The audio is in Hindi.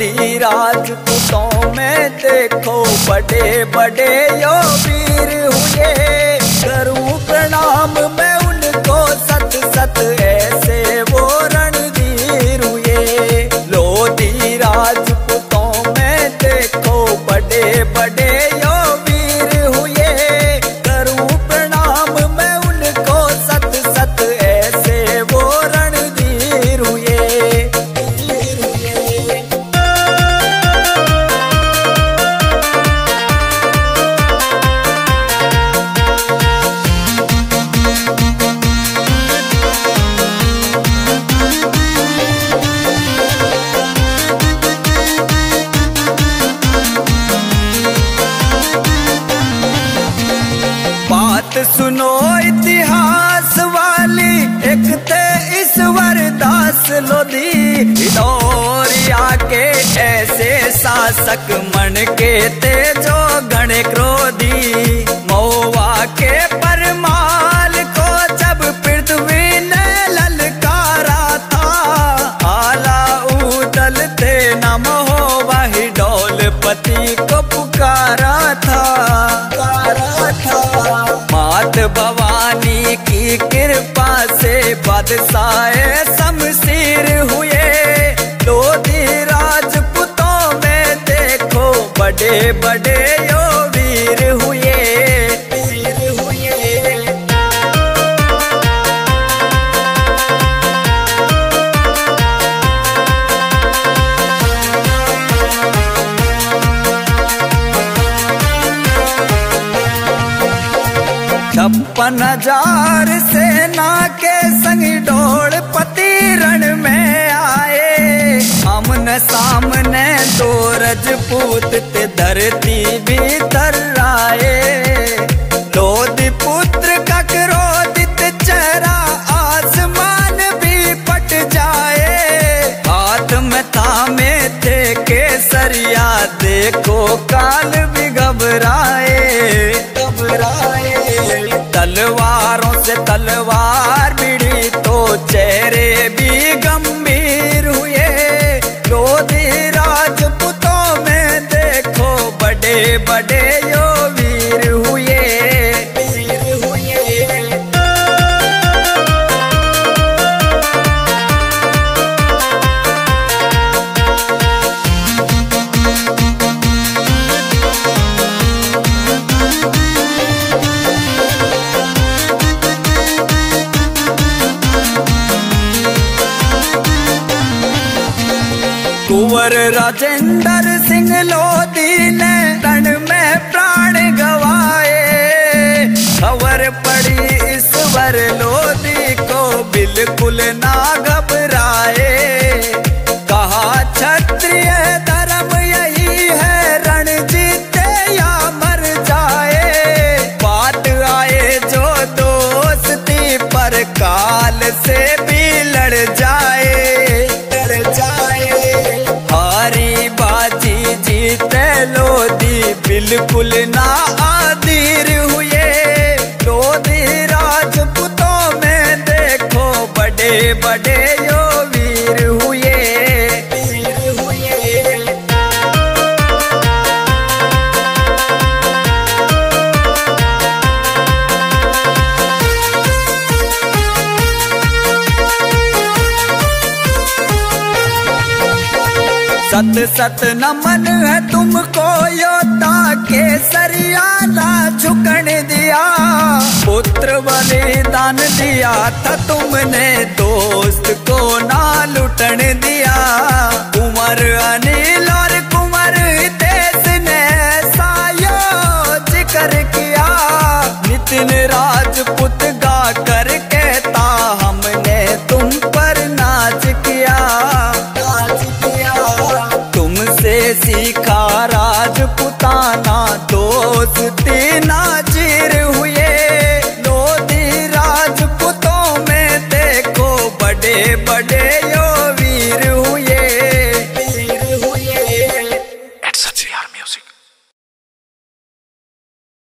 लोधी राजपूतों में देखो, बड़े बड़े यो वीर हुए। करूँ प्रणाम, मैं उनको सत सत ऐसे सुनो इतिहास वाली, एक ते ईश्वर दास लोधी। दौरिया के ऐसे शासक मन के तेजो गण क्रोधी मौवा के भवानी की कृपा से बदसाए शमशीर छप्पन हज़ार सेना के संग डोड़ पति रण में आए। आमने सामने दो रजपूत धरती भीतर आए तलवारों से तलवार भिड़ी कुंवर राजेंद्र सिंह लोधी ने रण में प्राण गवाए। खबर पड़ी ईश्वर लोधी को बिल्कुल ना घबराए। कहा, क्षत्रिय धर्म यही है, रण जीते या मर जाए। बात आए जो दोस्ती पर काल से बिल्कुल ना आदिर हुए। लोधी राजपूतों में देखो, बड़े बड़े यो वीर हुए। सत सत नमन है तुमको के सरियाना झुकन दिया, पुत्र बलिदान दिया, था तुमने दोस्त को ना लुटन दिया। कुंवर अनिल और कुंवर देश ने सायो ज़िक्र किया। नितिन राजपूत गा कर कहता, हमने तुम पर नाच किया। नाच किया। तुमसे सीखा राजपुताना दोस्ती बड़े